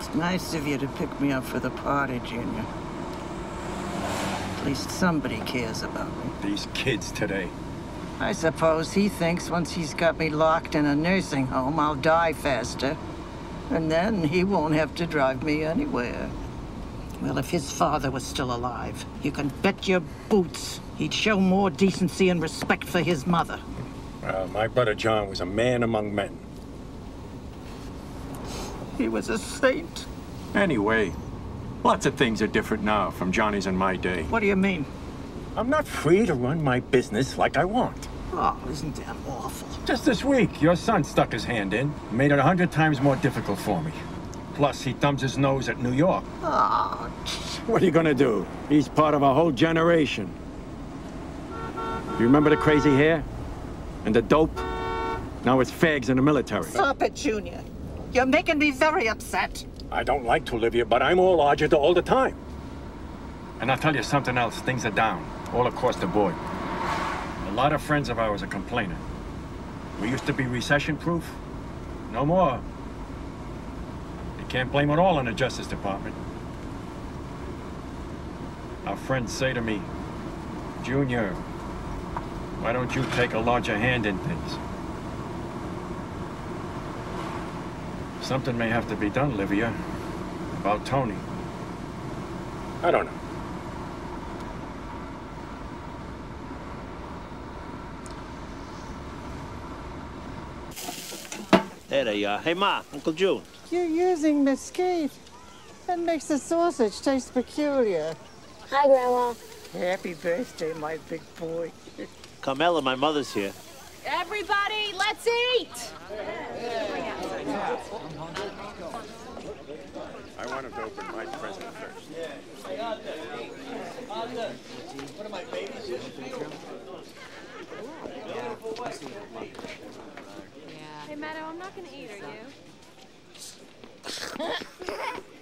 It's nice of you to pick me up for the party, Junior. At least somebody cares about me. These kids today. I suppose he thinks once he's got me locked in a nursing home, I'll die faster. And then he won't have to drive me anywhere. Well, if his father was still alive, you can bet your boots he'd show more decency and respect for his mother. Well, my brother John was a man among men. He was a saint. Anyway, lots of things are different now from Johnny's in my day. What do you mean? I'm not free to run my business like I want. Oh, isn't that awful? Just this week, your son stuck his hand in, made it a hundred times more difficult for me. Plus, he thumbs his nose at New York. Oh, What are you gonna do? He's part of a whole generation. You remember the crazy hair? And the dope? Now it's fags in the military. stop it, Junior. You're making me very upset. I don't like to live here, but I'm agita all the time. And I'll tell you something else. Things are down, all across the board. A lot of friends of ours are complaining. We used to be recession-proof. No more. You can't blame it all on the Justice Department. Our friends say to me, Junior, why don't you take a larger hand in things? Something may have to be done, Livia, about Tony. I don't know. There they are. Hey, Ma, Uncle June. You're using mesquite. That makes the sausage taste peculiar. Hi, Grandma. Happy birthday, my big boy. Carmela, my mother's here. Everybody, let's eat! I wanted to open my present first. Hey, Meadow, I'm not gonna eat, are you?